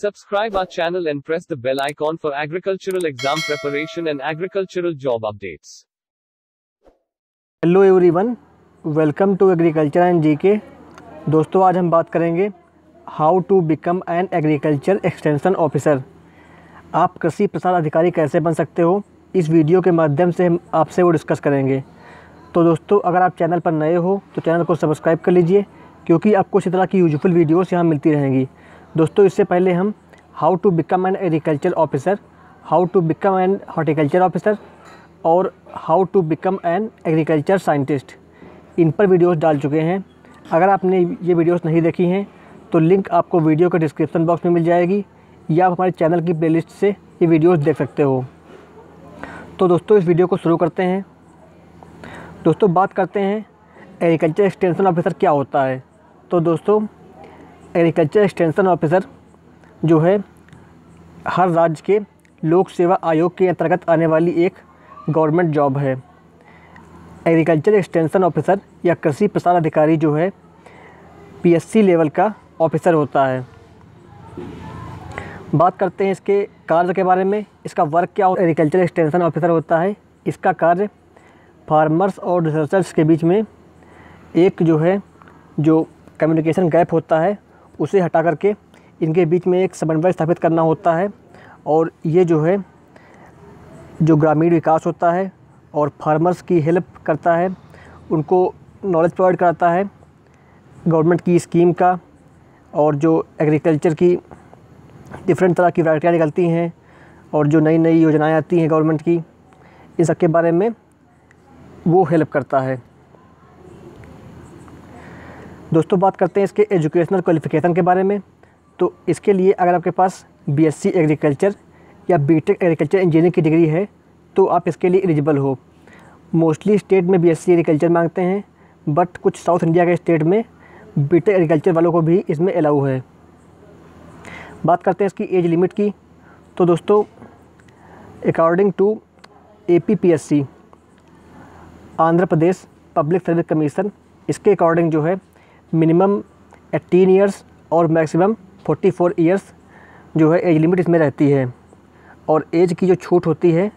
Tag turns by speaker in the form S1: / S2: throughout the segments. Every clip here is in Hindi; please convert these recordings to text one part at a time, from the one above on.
S1: Subscribe our channel and press the bell icon for agricultural exam preparation and agricultural job updates.
S2: Hello everyone welcome to agriculture and GK दोस्तों, आज हम बात करेंगे how to become an agriculture extension officer आप कृषि प्रसार अधिकारी कैसे बन सकते हो? इस वीडियो के माध्यम से हम आपसे वो डिस्कस करेंगे। तो दोस्तों, अगर आप चैनल पर नए हो तो चैनल को सब्सक्राइब कर लीजिए, क्योंकि आपको इसी तरह की यूजफुल वीडियोस यहाँ मिलती रहेंगी। दोस्तों, इससे पहले हम how to become an agriculture officer how to become an horticulture officer और how to become an agriculture scientist इन पर वीडियोस डाल चुके हैं। अगर आपने ये वीडियोस नहीं देखी हैं तो लिंक आपको वीडियो के डिस्क्रिप्शन बॉक्स में मिल जाएगी या आप हमारे चैनल की प्लेलिस्ट से ये वीडियोस देख सकते हो। तो दोस्तों, इस वीडियो को शुरू करते हैं। दोस्तों, बात करते हैं एग्रीकल्चर एक्सटेंशन ऑफिसर क्या होता है? तो दोस्तों एग्रीकल्चर एक्सटेंशन ऑफिसर, जो है हर राज्य के लोक सेवा आयोग के अंतर्गत आने वाली एक गवर्नमेंट जॉब है। एग्रीकल्चर एक्सटेंशन ऑफिसर या कृषि प्रसार अधिकारी जो है, पीएससी लेवल का ऑफिसर होता है। बात करते हैं इसके कार्य के बारे में। इसका वर्क क्या होता है, एग्रीकल्चर एक्सटेंशन ऑफिसर होता है। इसका कार्य फार्मर्स और रिसर्चर्स के बीच में एक जो है, जो कम्युनिकेशन गैप होता है उसे हटा करके इनके बीच में एक समन्वय स्थापित करना होता है और ये जो है, जो ग्रामीण विकास होता है और फार्मर्स की हेल्प करता है, उनको नॉलेज प्रोवाइड कराता है, गवर्नमेंट की स्कीम का और जो एग्रीकल्चर की डिफरेंट तरह की वैरायटियाँ निकलती हैं और जो नई नई योजनाएँ आती हैं गवर्नमेंट की, इन सब के बारे में वो हेल्प करता है। दोस्तों, बात करते हैं इसके एजुकेशनल क्वालिफ़िकेशन के बारे में। तो इसके लिए अगर आपके पास बीएससी एग्रीकल्चर या बीटेक एग्रीकल्चर इंजीनियरिंग की डिग्री है तो आप इसके लिए एलिजिबल हो। मोस्टली स्टेट में बीएससी एग्रीकल्चर मांगते हैं बट कुछ साउथ इंडिया के स्टेट में बीटेक एग्रीकल्चर वालों को भी इसमें अलाउ है। बात करते हैं इसकी एज लिमिट की। तो दोस्तों according to A P P S C Andhra Pradesh public service commission इसके अकॉर्डिंग जो है मिनिमम एटीन ईयर्स और मैक्सिमम फोर्टी फोर ईयर्स जो है एज लिमिट इसमें रहती है। और एज की जो छूट होती है,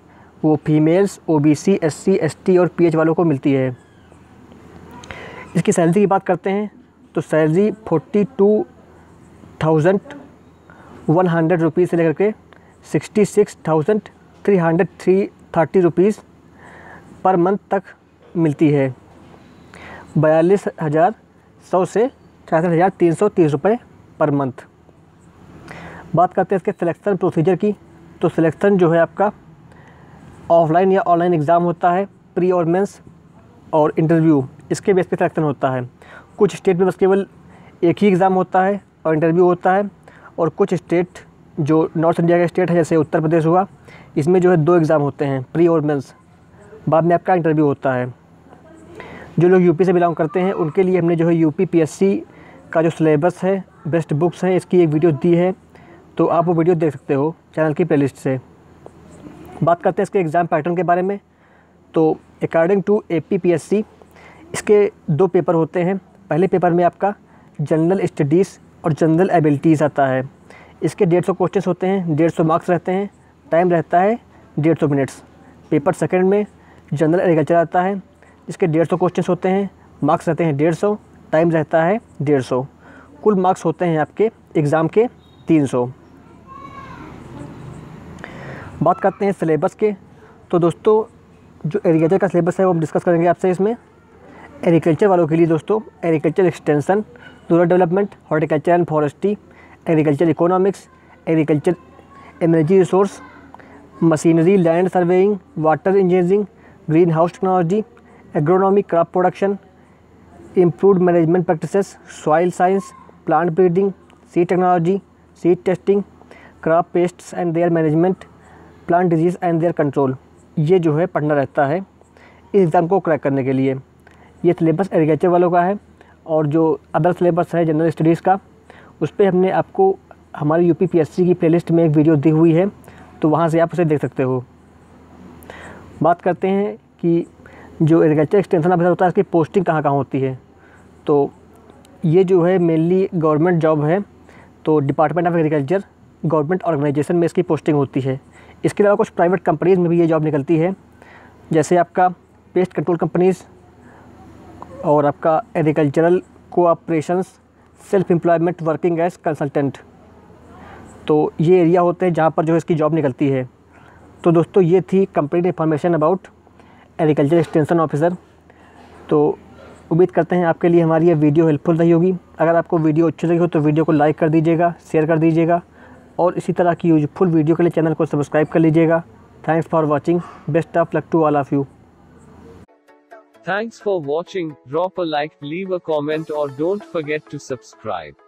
S2: वो females O B C S C S T और पी एच वालों को मिलती है। इसकी सैलरी की बात करते हैं तो salary forty two thousand one hundred rupees से लेकर के sixty six thousand three hundred three thirty rupees per month तक मिलती है। बयालीस हज़ार सौ से छियासठ हज़ार तीन सौ तीस रुपये पर मंथ। बात करते हैं इसके सिलेक्शन प्रोसीजर की। तो सिलेक्शन जो है आपका ऑफलाइन या ऑनलाइन एग्ज़ाम होता है प्री और मेंस और इंटरव्यू इसके बेस पे सिलेक्शन होता है। कुछ स्टेट में बस केवल एक ही एग्ज़ाम होता है और इंटरव्यू होता है और कुछ स्टेट जो नॉर्थ इंडिया के स्टेट है, जैसे उत्तर प्रदेश हुआ, इसमें जो है दो एग्ज़ाम होते हैं प्री और मेंस बाद में आपका इंटरव्यू होता है। जो लोग यूपी से बिलोंग करते हैं, उनके लिए हमने जो है यूपी पीएससी का जो सिलेबस है बेस्ट बुक्स हैं, इसकी एक वीडियो दी है। तो आप वो वीडियो देख सकते हो चैनल की प्लेलिस्ट से। बात करते हैं इसके एग्ज़ाम पैटर्न के बारे में। तो according to A P P S C इसके दो पेपर होते हैं। पहले पेपर में आपका जनरल स्टडीज़ और जनरल एबिलिटीज़ आता है। इसके डेढ़ सौ क्वेश्चन होते हैं, डेढ़ सौ मार्क्स रहते हैं टाइम रहता है डेढ़ सौ मिनट्स पेपर सेकेंड में जनरल एग्रीकल्चर आता है इसके डेढ़ सौ क्वेश्चन होते हैं मार्क्स रहते हैं डेढ़ सौ टाइम रहता है डेढ़ सौ। कुल मार्क्स होते हैं आपके एग्ज़ाम के तीन सौ। बात करते हैं सिलेबस के। तो दोस्तों, जो एग्रीकल्चर का सिलेबस है, वो हम डिस्कस करेंगे आपसे इसमें। एग्रीकल्चर वालों के लिए दोस्तों agriculture extension rural development horticulture and forestry agriculture economics agriculture energy resource machinery land surveying water engineering green house technology agronomy crop production improved management practices soil science plant breeding seed technology seed testing crop pests and their management plant disease and their control ये जो है पढ़ना रहता है इस एग्ज़ाम को क्रैक करने के लिए। ये सिलेबस एग्रीकल्चर वालों का है और जो अदर सिलेबस है जनरल स्टडीज़ का, उस पर हमने आपको हमारी यू पी की प्लेलिस्ट में एक वीडियो दी हुई है तो वहाँ से आप उसे देख सकते हो। बात करते हैं कि जो एग्रीकल्चर एक्सटेंशन ऑफिसर होता है इसकी पोस्टिंग कहाँ कहाँ होती है? तो ये जो है मेनली गवर्नमेंट जॉब है तो department of agriculture government organization में इसकी पोस्टिंग होती है। इसके अलावा कुछ प्राइवेट कंपनीज़ में भी ये जॉब निकलती है, जैसे आपका पेस्ट कंट्रोल कंपनीज़ और आपका agricultural cooperations self employment working as consultant तो ये एरिया होते हैं जहाँ पर जो है इसकी जॉब निकलती है। तो दोस्तों, ये थी complete information about agriculture extension officer. तो उम्मीद करते हैं आपके लिए हमारी यह वीडियो हेल्पफुल रही होगी। अगर आपको वीडियो अच्छी लगी हो तो वीडियो को लाइक कर दीजिएगा शेयर कर दीजिएगा और इसी तरह की यूजफुल वीडियो के लिए चैनल को सब्सक्राइब कर लीजिएगा। Thanks for watching best of luck to all of you
S1: Thanks for watching. Drop a like, leave a comment, or don't forget to subscribe.